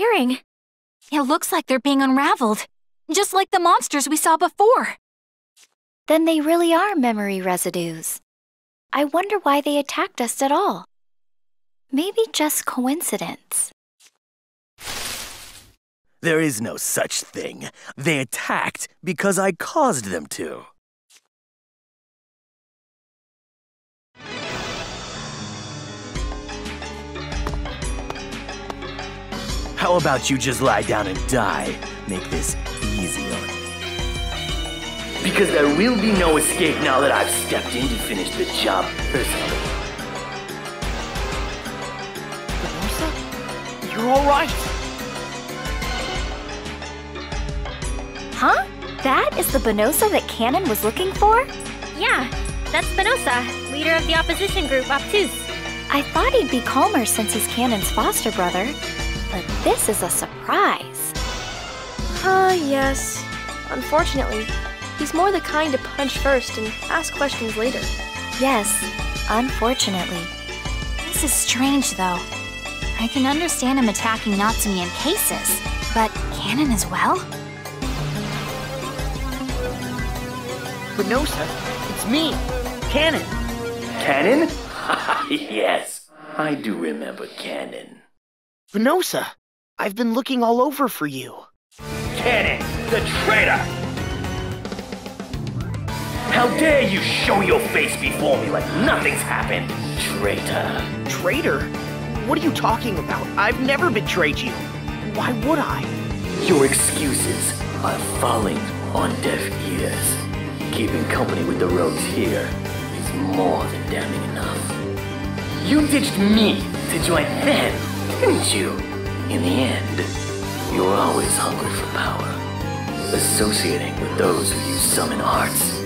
Disappearing. It looks like they're being unraveled, just like the monsters we saw before. Then they really are memory residues. I wonder why they attacked us at all. Maybe just coincidence. There is no such thing. They attacked because I caused them to. How about you just lie down and die? Make this easy on me. Because there will be no escape now that I've stepped in to finish the job personally. Benosa? You're alright. Huh? That is the Benosa that Cannon was looking for? Yeah, that's Spinosa, leader of the opposition group Obtuse. I thought he'd be calmer since he's Cannon's foster brother. But this is a surprise. Ah, yes. Unfortunately, he's more the kind to punch first and ask questions later. Yes, unfortunately. This is strange, though. I can understand him attacking Natsumi in cases, but Canon as well? Benosa, it's me, Canon. Cannon? yes, I do remember Cannon. Benosa, I've been looking all over for you. Cannon, the traitor! How dare you show your face before me like nothing's happened, traitor! Traitor? What are you talking about? I've never betrayed you. Why would I? Your excuses are falling on deaf ears. Keeping company with the rogues here is more than damning enough. You ditched me to join them, didn't you? In the end, you're always hungry for power. Associating with those who use summon arts.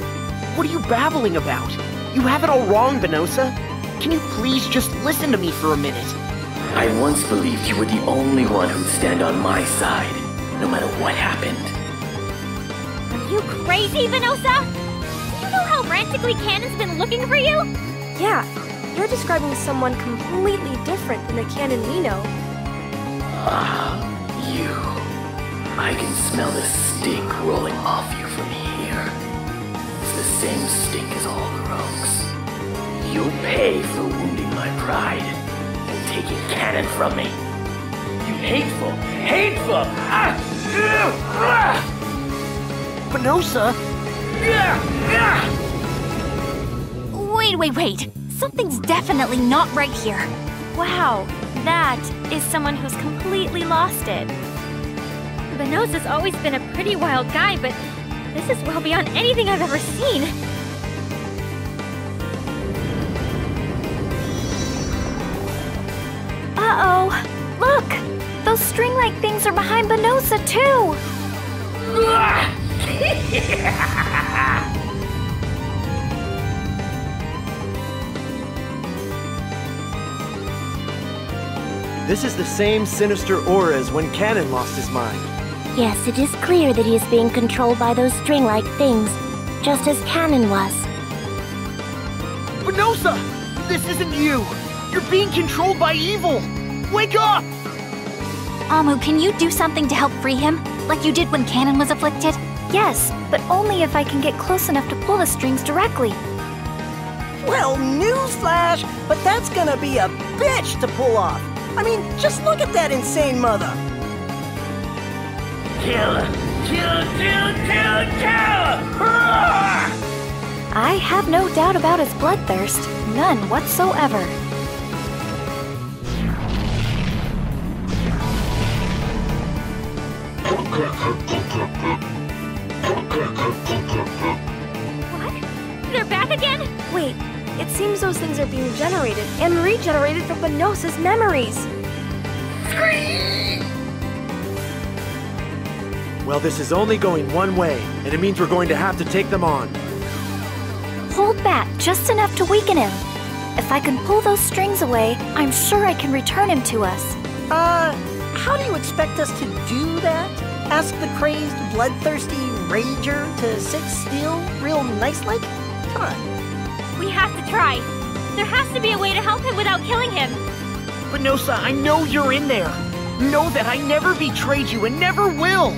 What are you babbling about? You have it all wrong, Benosa. Can you please just listen to me for a minute? I once believed you were the only one who'd stand on my side, no matter what happened. Are you crazy, Venosa? Do you know how frantically Canon's been looking for you? Yeah, you're describing someone completely different than the Canon we know. Ah, you. I can smell the stink rolling off you from here. It's the same stink as all the rogues. You'll pay for wounding my pride and taking Cannon from me. You hateful, hateful! Ah! Ah! Benosa? Wait, wait, wait. Something's definitely not right here. Wow, that is someone who's completely lost it. Venosa's always been a pretty wild guy, but this is well beyond anything I've ever seen. Uh-oh. Look! Those string-like things are behind Benosa, too! This is the same sinister aura as when Canon lost his mind. Yes, it is clear that he is being controlled by those string-like things, just as Canon was. Venosa! This isn't you! You're being controlled by evil! Wake up! Amu, can you do something to help free him? Like you did when Canon was afflicted? Yes, but only if I can get close enough to pull the strings directly. Well, newsflash, but that's gonna be a bitch to pull off. I mean, just look at that insane mother. Kill! Kill, kill, kill, kill! Roar! I have no doubt about his bloodthirst. None whatsoever. What? They're back again? Wait, it seems those things are being generated and regenerated from Benosa's memories. Well, this is only going one way, and it means we're going to have to take them on. Hold back just enough to weaken him. If I can pull those strings away, I'm sure I can return him to us. Uh, how do you expect us to do that? Ask the crazed, bloodthirsty rager to sit still real nice like? Come on. Have to try. There has to be a way to help him without killing him. Benosa, I know you're in there. know that I never betrayed you and never will.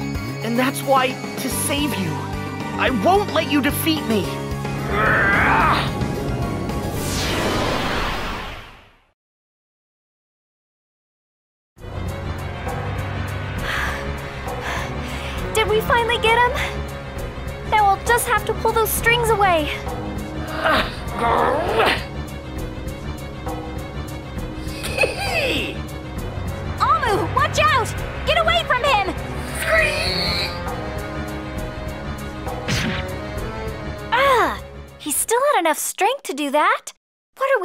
And that's why, to save you, I won't let you defeat me.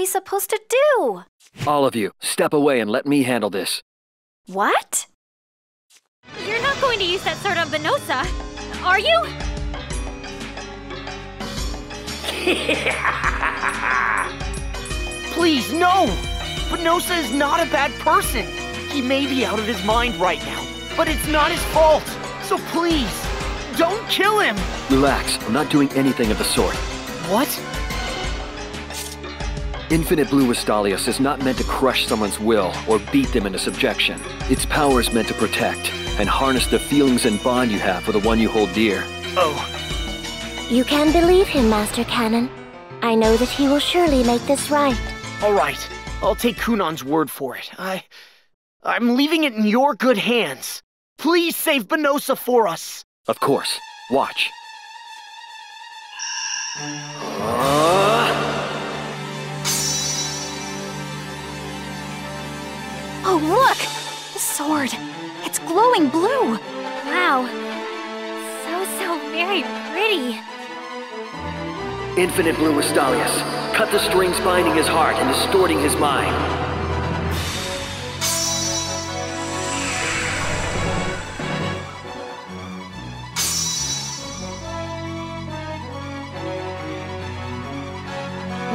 We supposed to do? All of you, step away and let me handle this. What? You're not going to use that sword on Benosa, are you? Please, no! Benosa is not a bad person. He may be out of his mind right now, but it's not his fault. So please, don't kill him! Relax, I'm not doing anything of the sort. What? Infinite Blue Westalius is not meant to crush someone's will or beat them into subjection. Its power is meant to protect and harness the feelings and bond you have for the one you hold dear. Oh, You can believe him, Master Cannon. I know that he will surely make this right. all right. I'll take Kunon's word for it. I. I'm leaving it in your good hands. Please save Benosa for us. Of course. Watch. Oh, look! The sword. It's glowing blue. Wow. So, so very pretty. Infinite Blue Westalius, cut the strings binding his heart and distorting his mind.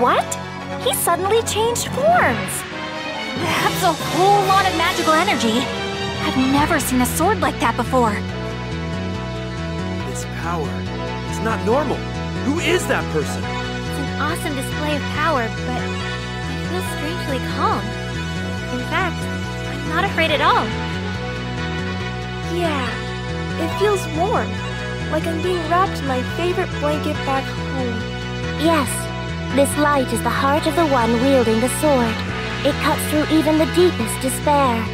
What? He suddenly changed forms. That's a whole lot of magical energy. I've never seen a sword like that before. This power. It's not normal. Who is that person? It's an awesome display of power, but I feel strangely calm. In fact, I'm not afraid at all. Yeah, it feels warm. Like I'm being wrapped in my favorite blanket back home. Yes, this light is the heart of the one wielding the sword. It cuts through even the deepest despair.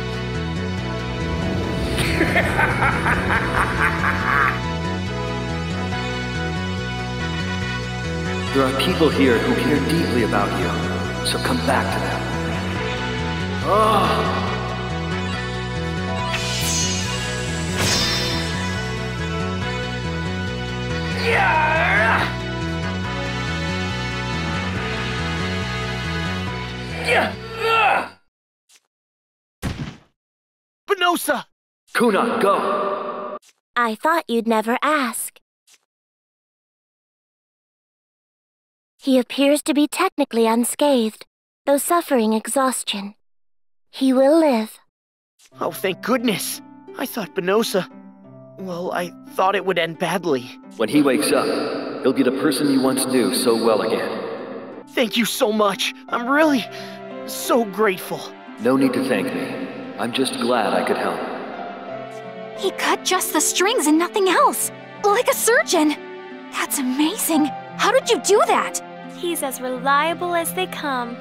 There are people here who care deeply about you, so come back to them. Ah! Oh! Benosa! Kuna, go! I thought you'd never ask. He appears to be technically unscathed, though suffering exhaustion. He will live. Oh, thank goodness. I thought Benosa. Well, I thought it would end badly. When he wakes up, he'll be the person you once knew so well again. Thank you so much. I'm really so grateful. No need to thank me. I'm just glad I could help. He cut just the strings and nothing else. Like a surgeon. That's amazing. How did you do that? He's as reliable as they come.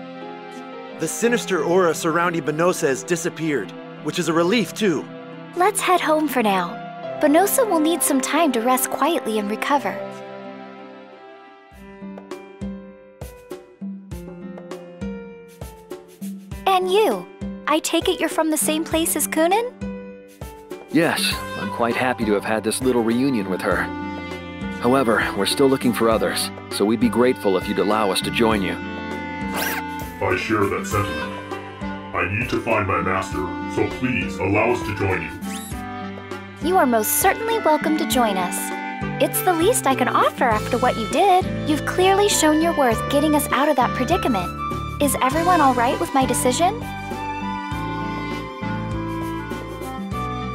The sinister aura surrounding Benosa has disappeared, which is a relief, too. Let's head home for now. Bonosa will need some time to rest quietly and recover. And you, I take it you're from the same place as Kunon? Yes, I'm quite happy to have had this little reunion with her. However, we're still looking for others, so we'd be grateful if you'd allow us to join you. I share that sentiment. I need to find my master, so please allow us to join you. You are most certainly welcome to join us. It's the least I can offer after what you did. You've clearly shown your worth getting us out of that predicament. Is everyone all right with my decision?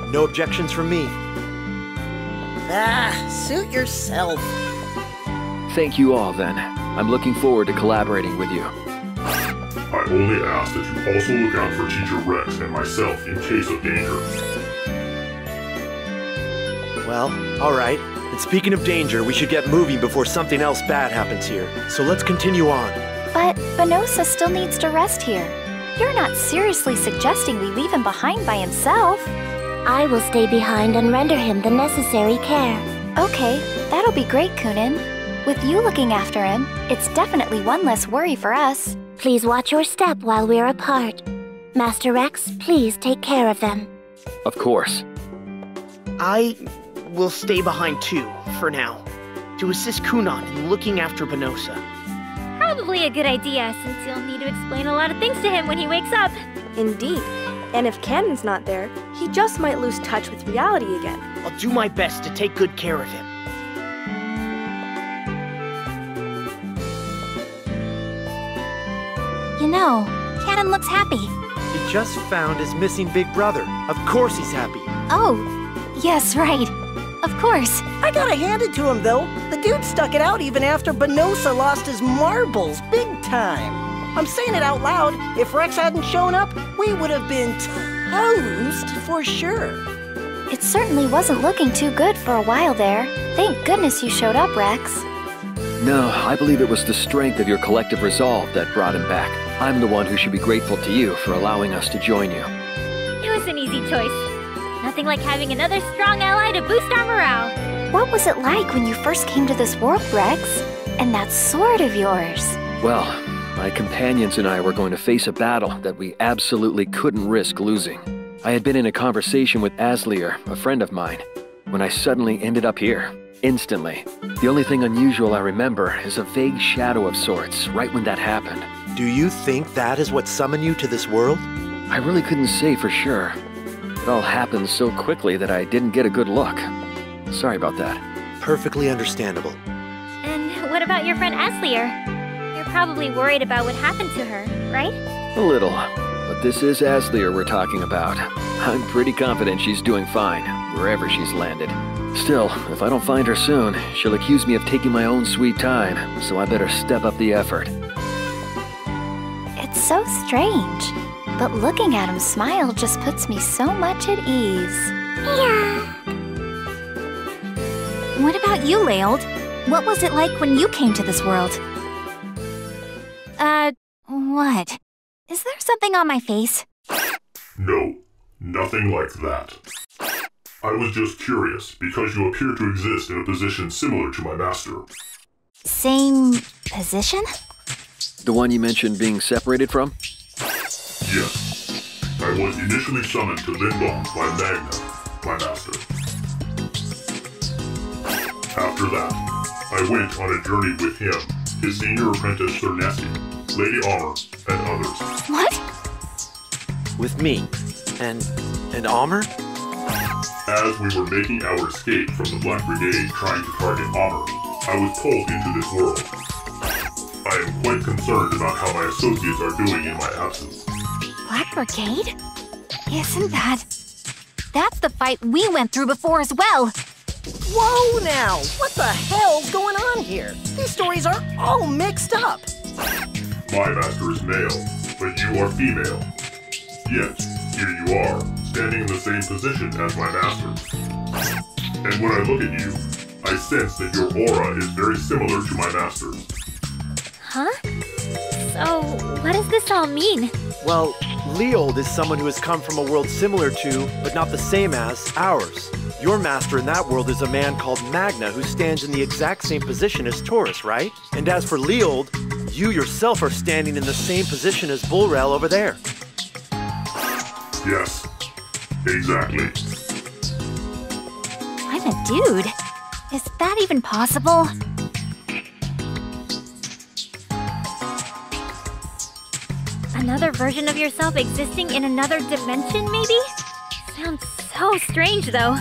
No objections from me. Ah, suit yourself. Thank you all, then. I'm looking forward to collaborating with you. I only ask that you also look out for Teacher Rex and myself in case of danger. Well, alright. And speaking of danger, we should get moving before something else bad happens here. So let's continue on. But Venosa still needs to rest here. You're not seriously suggesting we leave him behind by himself. I will stay behind and render him the necessary care. Okay, that'll be great, Kunon. With you looking after him, it's definitely one less worry for us. Please watch your step while we're apart. Master Rex, please take care of them. Of course. I will stay behind too, for now, to assist Kunon in looking after Benosa. Probably a good idea, since you'll need to explain a lot of things to him when he wakes up. Indeed. And if Canon's not there, he just might lose touch with reality again. I'll do my best to take good care of him. You know, Canon looks happy. He just found his missing big brother. Of course he's happy. Oh, yes, right. Of course. I gotta hand it to him, though. The dude stuck it out even after Benosa lost his marbles big time. I'm saying it out loud. If Rex hadn't shown up, we would have been toast for sure. It certainly wasn't looking too good for a while there. Thank goodness you showed up, Rex. No, I believe it was the strength of your collective resolve that brought him back. I'm the one who should be grateful to you for allowing us to join you. It was an easy choice. Nothing like having another strong ally to boost our morale. What was it like when you first came to this world, Rex? And that sword of yours? Well, my companions and I were going to face a battle that we absolutely couldn't risk losing. I had been in a conversation with Aslier, a friend of mine, when I suddenly ended up here, instantly. The only thing unusual I remember is a vague shadow of sorts right when that happened. Do you think that is what summoned you to this world? I really couldn't say for sure. It all happened so quickly that I didn't get a good look. Sorry about that. Perfectly understandable. And what about your friend Aslier? You're probably worried about what happened to her, right? A little. But this is Aslier we're talking about. I'm pretty confident she's doing fine, wherever she's landed. Still, if I don't find her soon, she'll accuse me of taking my own sweet time, so I better step up the effort. It's so strange. But looking at him smile just puts me so much at ease. Yeah. What about you, Leold? What was it like when you came to this world? Uh, what? Is there something on my face? No, nothing like that. I was just curious because you appear to exist in a position similar to my master. Same position? The one you mentioned being separated from? Yes. I was initially summoned to Lindblom by Magna, my master. After that, I went on a journey with him, his senior apprentice Sir Nessie, Lady Armor, and others. What? With me? And... and Almer? As we were making our escape from the Black Brigade trying to target Armor, I was pulled into this world. I am quite concerned about how my associates are doing in my absence. Black Brigade? Isn't that... That's the fight we went through before as well! Whoa now! What the hell's going on here? These stories are all mixed up! My master is male, but you are female. Yet, here you are, standing in the same position as my master. And when I look at you, I sense that your aura is very similar to my master's. Huh? So, what does this all mean? Well, Leold is someone who has come from a world similar to, but not the same as, ours. Your master in that world is a man called Magna who stands in the exact same position as Taurus, right? And as for Leold, you yourself are standing in the same position as Bullrel over there. Yes, exactly. I'm a dude. Is that even possible? Another version of yourself existing in another dimension, maybe? Sounds so strange, though.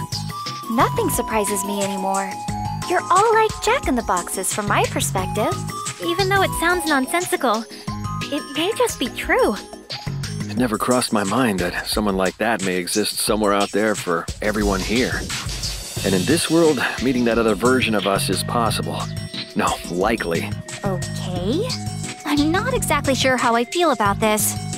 Nothing surprises me anymore. You're all like Jack in the Boxes from my perspective. Even though it sounds nonsensical, it may just be true. It never crossed my mind that someone like that may exist somewhere out there for everyone here. And in this world, meeting that other version of us is possible. No, likely. Okay. I'm not exactly sure how I feel about this.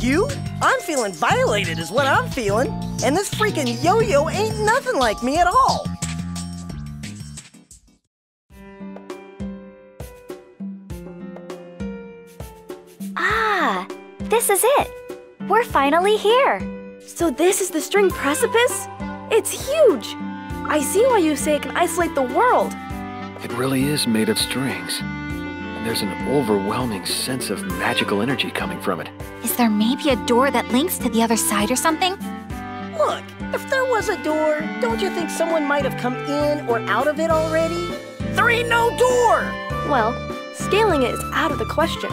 You? I'm feeling violated, is what I'm feeling. And this freaking yo yo ain't nothing like me at all. Ah, this is it. We're finally here. So, this is the string precipice? It's huge! I see why you say it can isolate the world. It really is made of strings. And there's an overwhelming sense of magical energy coming from it. Is there maybe a door that links to the other side or something? Look, if there was a door, don't you think someone might have come in or out of it already? There ain't no door! Well, scaling it is out of the question.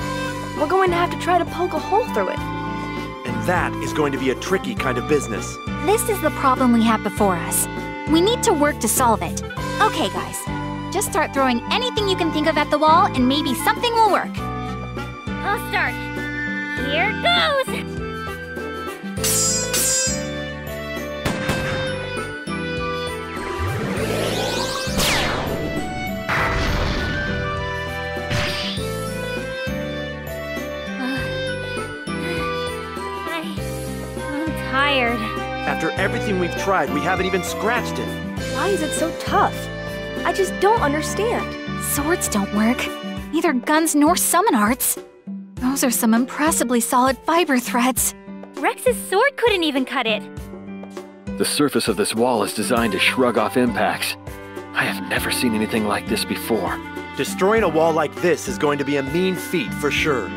We're going to have to try to poke a hole through it. And that is going to be a tricky kind of business. This is the problem we have before us. We need to work to solve it. Okay, guys. Just start throwing anything you can think of at the wall and maybe something will work. I'll start. Here goes! Uh, I'm tired. After everything we've tried, we haven't even scratched it. Why is it so tough? I just don't understand. Swords don't work. Neither guns nor summon arts. Those are some impressively solid fiber threads. Rex's sword couldn't even cut it. The surface of this wall is designed to shrug off impacts. I have never seen anything like this before. Destroying a wall like this is going to be a mean feat for sure.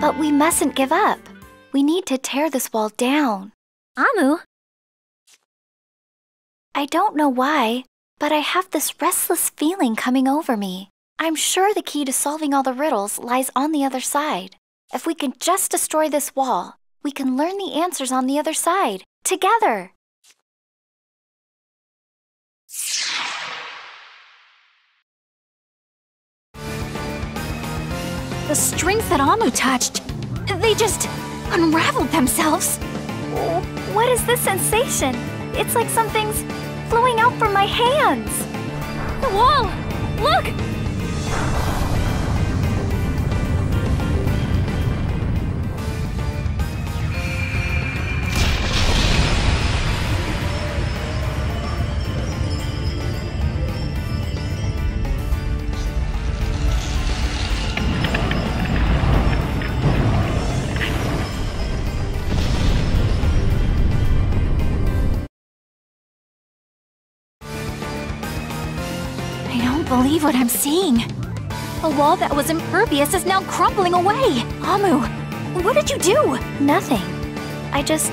But we mustn't give up. We need to tear this wall down. Amu, I don't know why, but I have this restless feeling coming over me. I'm sure the key to solving all the riddles lies on the other side. If we can just destroy this wall, we can learn the answers on the other side, together. The strings that Amu touched, they just unraveled themselves. What is this sensation? It's like something's flowing out from my hands. the wall! Look! I don't believe what I'm seeing. A wall that was impervious is now crumbling away. Amu, what did you do? Nothing. I just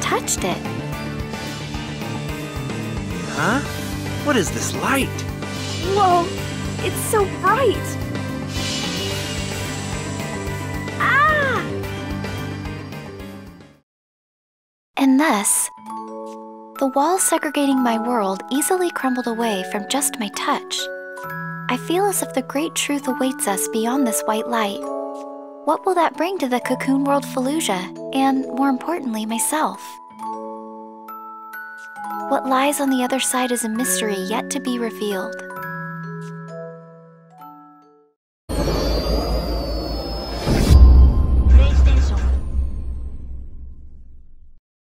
touched it. Huh? What is this light? Whoa, it's so bright. Ah! And thus, the wall segregating my world easily crumbled away from just my touch. I feel as if the great truth awaits us beyond this white light. What will that bring to the cocoon world Fallujah, and more importantly, myself? What lies on the other side is a mystery yet to be revealed.